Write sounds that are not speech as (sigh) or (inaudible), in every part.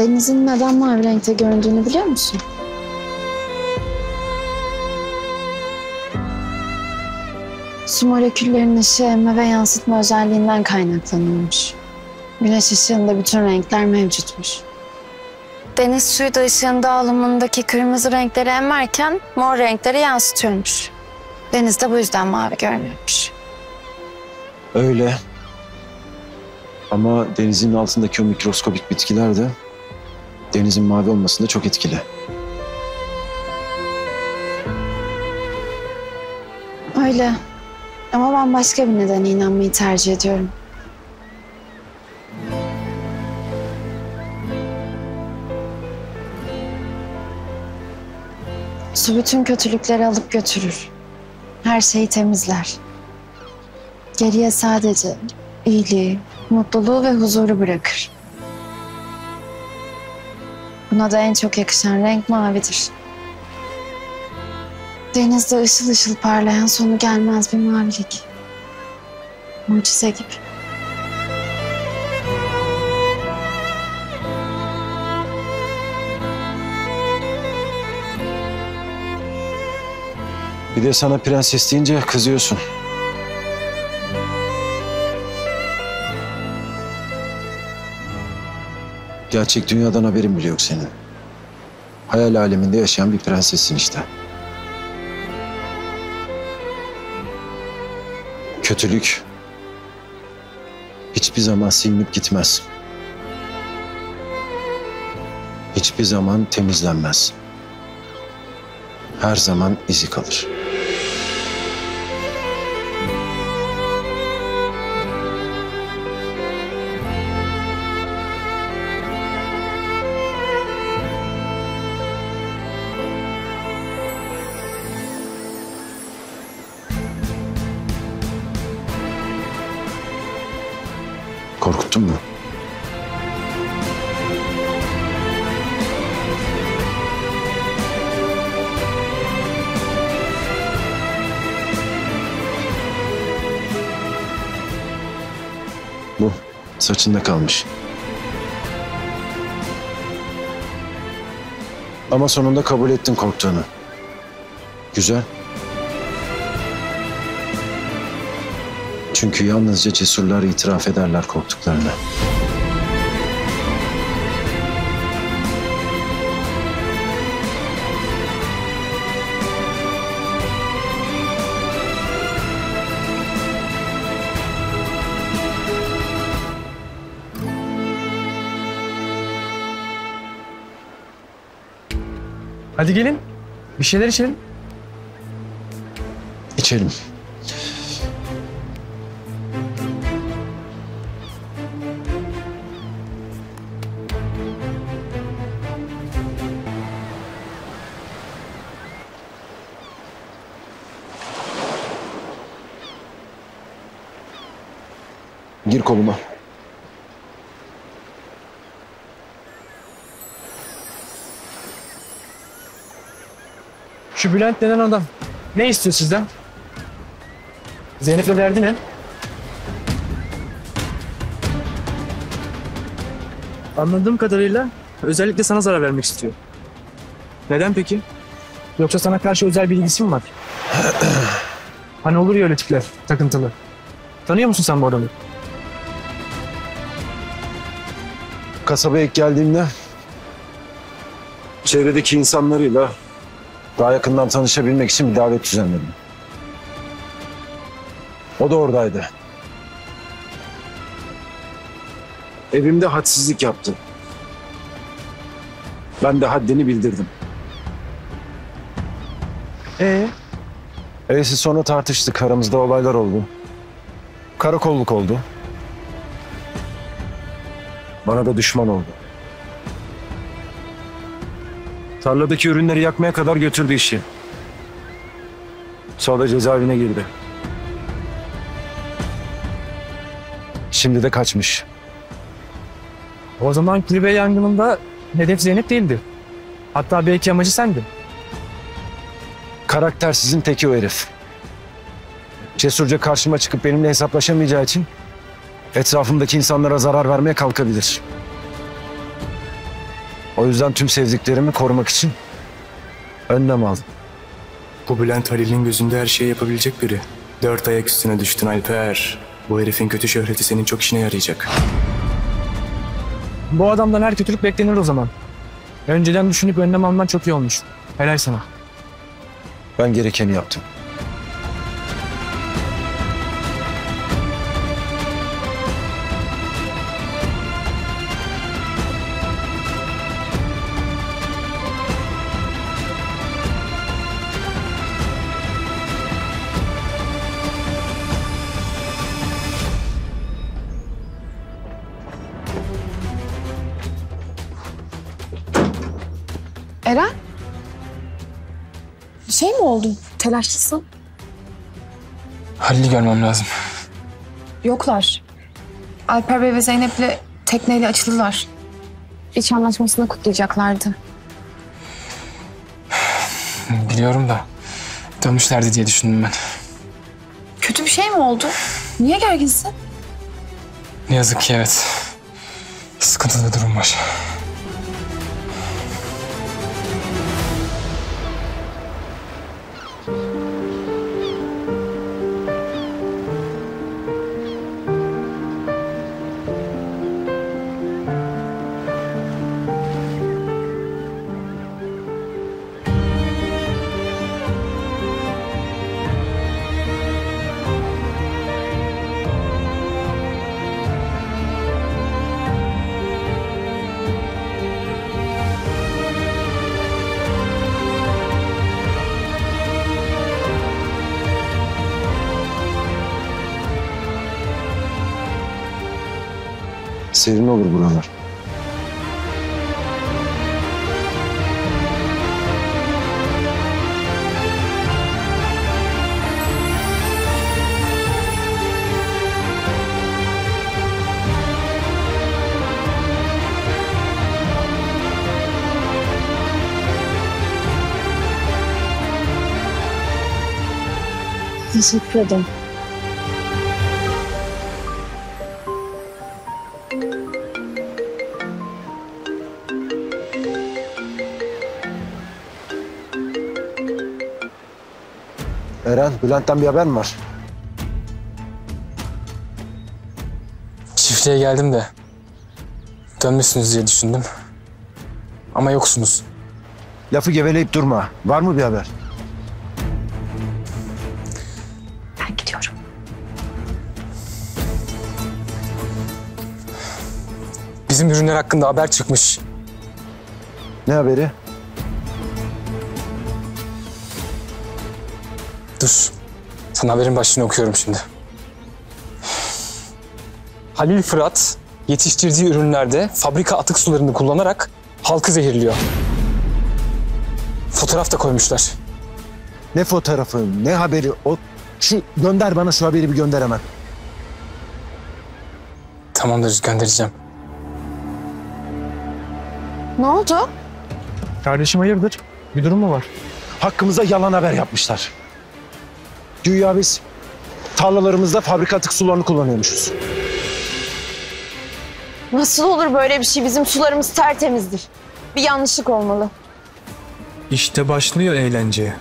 Denizin neden mavi renkte göründüğünü biliyor musun? Su moleküllerinin ışığı emme ve yansıtma özelliğinden kaynaklanıyormuş. Güneş ışığında bütün renkler mevcutmuş. Deniz suyu da ışığın dağılımındaki kırmızı renkleri emmerken mor renkleri yansıtıyormuş. Deniz de bu yüzden mavi görünüyormuş. Öyle. Ama denizin altındaki o mikroskobik bitkiler de denizin mavi olmasında çok etkili. Öyle. Ama ben başka bir nedene inanmayı tercih ediyorum. Su bütün kötülükleri alıp götürür. Her şeyi temizler. Geriye sadece iyiliği, mutluluğu ve huzuru bırakır. Buna da en çok yakışan renk mavidir. Denizde ışıl ışıl parlayan sonu gelmez bir mavilik. Mucize gibi. Bir de sana prenses deyince kızıyorsun. Gerçek dünyadan haberin bile yok senin. Hayal aleminde yaşayan bir prensessin işte. Kötülük hiçbir zaman silinip gitmez. Hiçbir zaman temizlenmez. Her zaman izi kalır. Saçında kalmış. Ama sonunda kabul ettin korktuğunu. Güzel. Çünkü yalnızca cesurlar itiraf ederler korktuklarını. Hadi gelin. Bir şeyler içelim. İçelim. Gir koluma. Şu Bülent denen adam. Ne istiyor sizden? Zeynep'le derdi ne? Anladığım kadarıyla özellikle sana zarar vermek istiyor. Neden peki? Yoksa sana karşı özel bir ilgisi mi var? (clears throat) hani olur ya öyle tipler, takıntılı. Tanıyor musun sen bu adamı? Kasabaya ilk geldiğimde çevredeki insanlarıyla daha yakından tanışabilmek için bir davet düzenledim. O da oradaydı. Evimde hadsizlik yaptı. Ben de haddini bildirdim. Ee? E siz sonra tartıştık. Aramızda olaylar oldu. Karakolluk oldu. Bana da düşman oldu. Tarladaki ürünleri yakmaya kadar götürdü işi. Sonra cezaevine girdi. Şimdi de kaçmış. O zaman kulübe yangınında hedef Zeynep değildi. Hatta belki amacı sendin. Karaktersizin teki o herif. Cesurca karşıma çıkıp benimle hesaplaşamayacağı için etrafımdaki insanlara zarar vermeye kalkabilir. O yüzden tüm sevdiklerimi korumak için önlem aldım. Bu Bülent Halil'in gözünde her şeyi yapabilecek biri. Dört ayak üstüne düştün Alper. Bu herifin kötü şöhreti senin çok işine yarayacak. Bu adamdan her kötülük beklenir o zaman. Önceden düşünüp önlem alman çok iyi olmuş. Helal sana. Ben gerekeni yaptım. Eren? Bir şey mi oldu? Telaşlısın. Halil'i görmem lazım. Yoklar. Alper Bey ve Zeynep'le tekneyle açıldılar. İç anlaşmasını kutlayacaklardı. Biliyorum da dönmüşlerdi diye düşündüm ben. Kötü bir şey mi oldu? Niye gerginsin? Ne yazık ki evet. Sıkıntılı durum var. Serin olur buralar. Teşekkür ederim. Eren, Bülent'ten bir haber mi var? Çiftliğe geldim de dönmüşsünüz diye düşündüm. Ama yoksunuz. Lafı geveleyip durma. Var mı bir haber? Ben gidiyorum. Bizim ürünler hakkında haber çıkmış. Ne haberi? Dur. Sana haberin başlığını okuyorum şimdi. Halil Fırat yetiştirdiği ürünlerde fabrika atık sularını kullanarak halkı zehirliyor. Fotoğraf da koymuşlar. Ne fotoğrafı, ne haberi? O şu gönder bana şu haberi bir gönder hemen. Tamamdır göndereceğim. Ne oldu? Kardeşim hayırdır? Bir durum mu var? Hakkımıza yalan haber yapmışlar. Güya biz tarlalarımızda fabrika atık sularını kullanıyormuşuz. Nasıl olur böyle bir şey? Bizim sularımız tertemizdir. Bir yanlışlık olmalı. İşte başlıyor eğlence.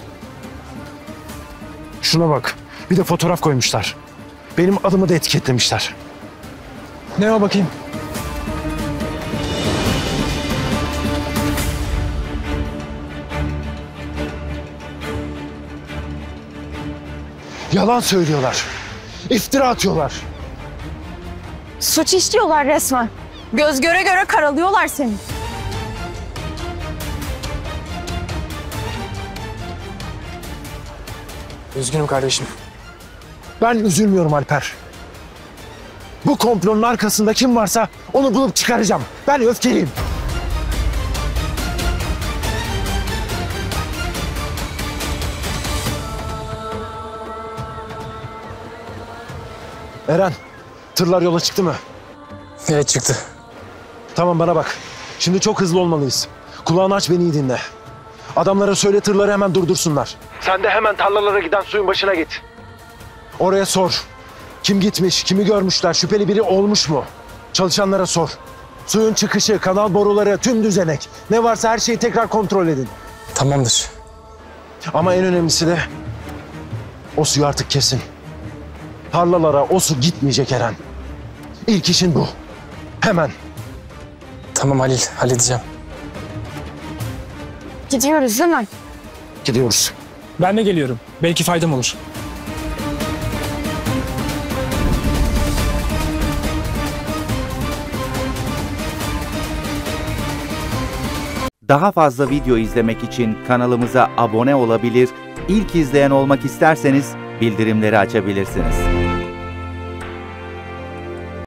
Şuna bak. Bir de fotoğraf koymuşlar. Benim adımı da etiketlemişler. Ne o bakayım? Yalan söylüyorlar. İftira atıyorlar. Suç işliyorlar resmen. Göz göre göre karalıyorlar seni. Üzgünüm kardeşim. Ben üzülmüyorum Alper. Bu komplonun arkasında kim varsa onu bulup çıkaracağım. Ben öfkeliyim. Eren, tırlar yola çıktı mı? Evet çıktı. Tamam bana bak. Şimdi çok hızlı olmalıyız. Kulağını aç beni iyi dinle. Adamlara söyle tırları hemen durdursunlar. Sen de hemen tarlalara giden suyun başına git. Oraya sor. Kim gitmiş, kimi görmüşler, şüpheli biri olmuş mu? Çalışanlara sor. Suyun çıkışı, kanal boruları, tüm düzenek. Ne varsa her şeyi tekrar kontrol edin. Tamamdır. Ama en önemlisi de o suyu artık kesin. Tarlalara o su gitmeyecek Eren. İlk işin bu. Hemen. Tamam Halil, halledeceğim. Gidiyoruz değil mi? Gidiyoruz. Ben de geliyorum. Belki faydam olur. Daha fazla video izlemek için kanalımıza abone olabilir, ilk izleyen olmak isterseniz bildirimleri açabilirsiniz.